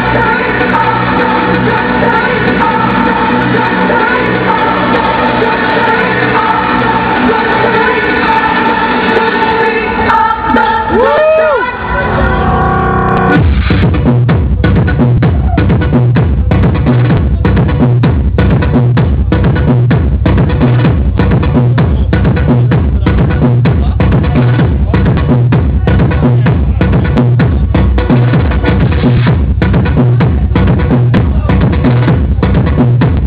Stop!